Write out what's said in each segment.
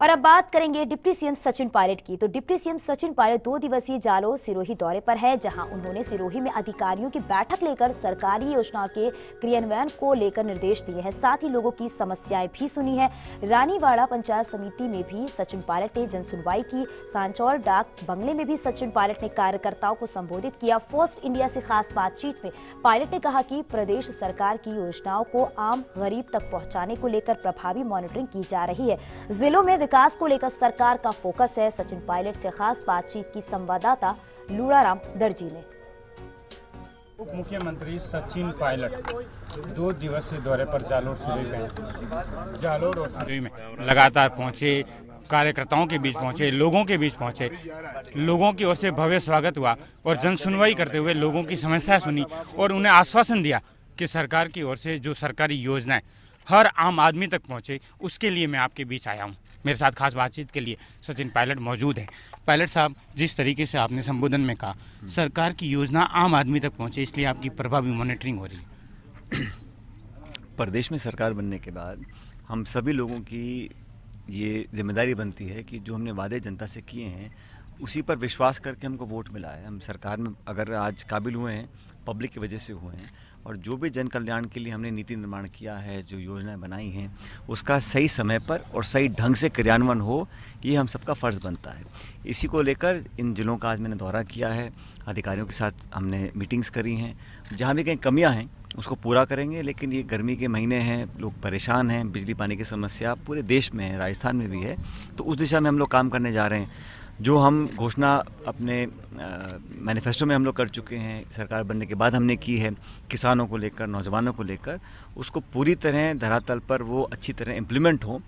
और अब बात करेंगे डिप्टी सीएम सचिन पायलट की। तो डिप्टी सीएम सचिन पायलट दो दिवसीय जालो सिरोही दौरे पर है, जहाँ उन्होंने सिरोही में अधिकारियों की बैठक लेकर सरकारी योजनाओं के क्रियान्वयन को लेकर निर्देश दिए हैं। साथ ही लोगों की समस्याएँ भी सुनी है। रानीवाड़ा पंचायत समिति में भी सचिन पायलट ने जन सुनवाई की। सांचौर डाक बंगले में भी सचिन पायलट ने कार्यकर्ताओं को संबोधित किया। फ़र्स्ट इंडिया से खास बातचीत में पायलट ने कहा कि प्रदेश सरकार की योजनाओं को आम गरीब तक पहुँचाने को लेकर प्रभावी मॉनिटरिंग की जा रही है। जिलों में विकास को लेकर सरकार का फोकस है। सचिन पायलट से खास बातचीत की संवाददाता लूड़ाराम दर्जी ने। उप मुख्यमंत्री सचिन पायलट दो दिवसीय दौरे पर जालोर सिरोही में जालोर और सिरोही में लगातार पहुँचे, कार्यकर्ताओं के बीच पहुँचे, लोगों के बीच पहुँचे। लोगों की ओर से भव्य स्वागत हुआ और जन सुनवाई करते हुए लोगों की समस्या सुनी और उन्हें आश्वासन दिया कि सरकार की ओर से जो सरकारी योजनाएँ हर आम आदमी तक पहुँचे उसके लिए मैं आपके बीच आया हूँ। मेरे साथ खास बातचीत के लिए सचिन पायलट मौजूद हैं। पायलट साहब जिस तरीके से आपने संबोधन में कहा सरकार की योजना आम आदमी तक पहुँचे इसलिए आपकी प्रभावी मॉनिटरिंग हो रही है। प्रदेश में सरकार बनने के बाद हम सभी लोगों की ये ज़िम्मेदारी बनती है कि जो हमने वादे जनता से किए हैं उसी पर विश्वास करके हमको वोट मिला है। हम सरकार में अगर आज काबिल हुए हैं, पब्लिक की वजह से हुए हैं, और जो भी जन कल्याण के लिए हमने नीति निर्माण किया है, जो योजनाएँ बनाई हैं, उसका सही समय पर और सही ढंग से क्रियान्वयन हो, ये हम सबका फ़र्ज़ बनता है। इसी को लेकर इन जिलों का आज मैंने दौरा किया है। अधिकारियों के साथ हमने मीटिंग्स करी हैं। जहाँ भी कहीं कमियाँ हैं, उसको पूरा करेंगे, लेकिन ये गर्मी के महीने हैं, लोग परेशान हैं, बिजली पानी की समस्या पूरे देश में है, राजस्थान में भी है तो उस दिशा में हम लोग काम करने जा रहे हैं। जो हम घोषणा अपने मैनिफेस्टो में हम लोग कर चुके हैं, सरकार बनने के बाद हमने की है, किसानों को लेकर, नौजवानों को लेकर, उसको पूरी तरह धरातल पर वो अच्छी तरह इम्प्लीमेंट हो,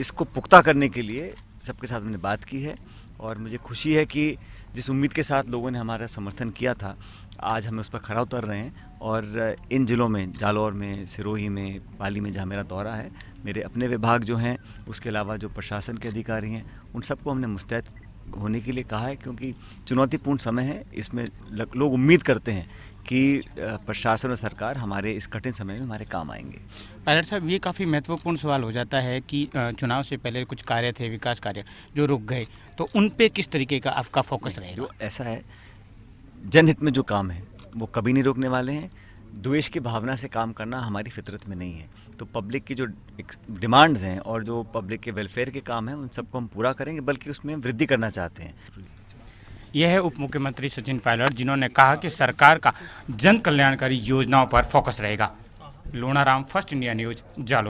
इसको पुख्ता करने के लिए सबके साथ हमने बात की है और मुझे खुशी है कि जिस उम्मीद के साथ लोगों ने हमारा समर्थन किया था, आज हम उस पर खरा उतर रहे हैं और इन ज़िलों में, जालौर में, सिरोही में, पाली में जहाँ मेरा दौरा है, मेरे अपने विभाग जो हैं, उसके अलावा जो प्रशासन के अधिकारी हैं, उन सबको हमने मुस्तैद होने के लिए कहा है क्योंकि चुनौतीपूर्ण समय है। इसमें लोग उम्मीद करते हैं कि प्रशासन और सरकार हमारे इस कठिन समय में हमारे काम आएँगे। पायलट साहब ये काफ़ी महत्वपूर्ण सवाल हो जाता है कि चुनाव से पहले कुछ कार्य थे विकास कार्य जो रुक गए तो उन पे किस तरीके का आपका फोकस रहेगा? जो ऐसा है जनहित में जो काम है वो कभी नहीं रोकने वाले हैं। द्वेष की भावना से काम करना हमारी फितरत में नहीं है। तो पब्लिक की जो डिमांड्स हैं और जो पब्लिक के वेलफेयर के काम हैं, उन सबको हम पूरा करेंगे, बल्कि उसमें वृद्धि करना चाहते हैं। यह है उप मुख्यमंत्री सचिन पायलट, जिन्होंने कहा कि सरकार का जन कल्याणकारी योजनाओं पर फोकस रहेगा। लोनाराम फ़र्स्ट इंडिया न्यूज़ जालो